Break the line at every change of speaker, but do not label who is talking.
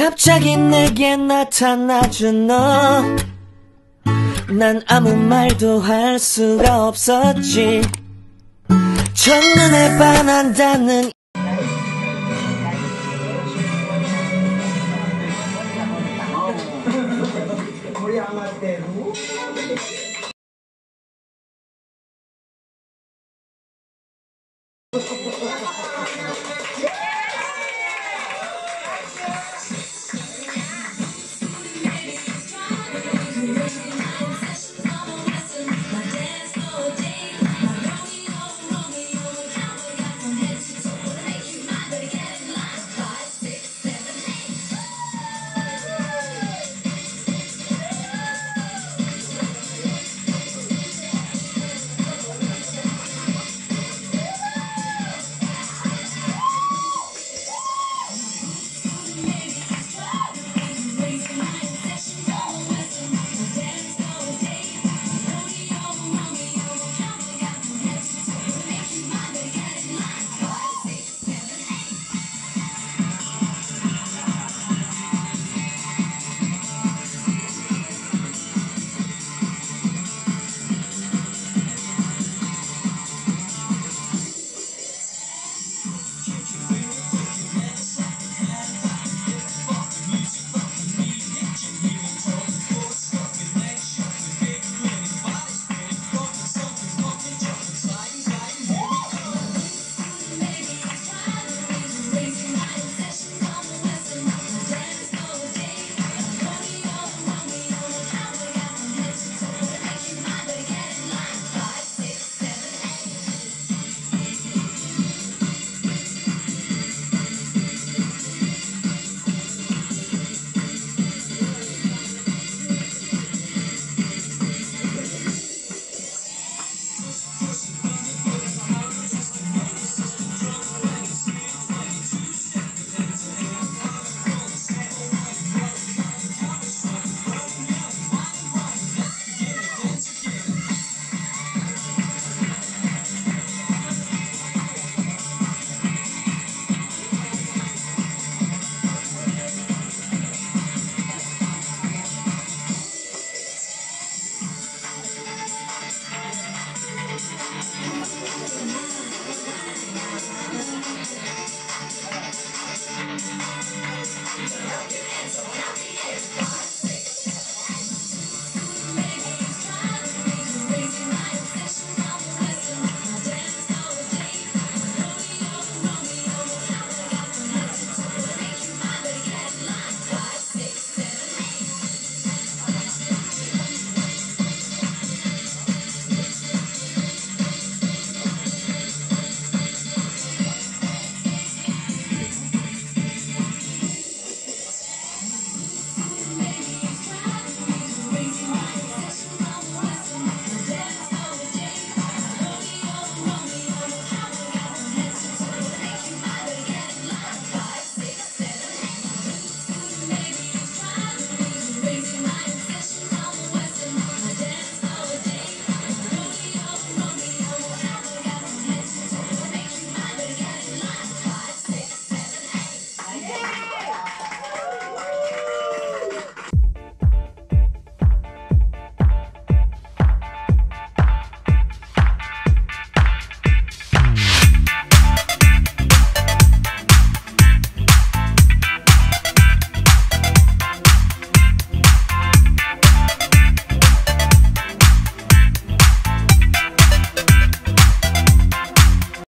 갑자기 내게 나타나준 너. 난 아무 말도 할 수가 없었지. 첫눈에 반한다는
Yeah.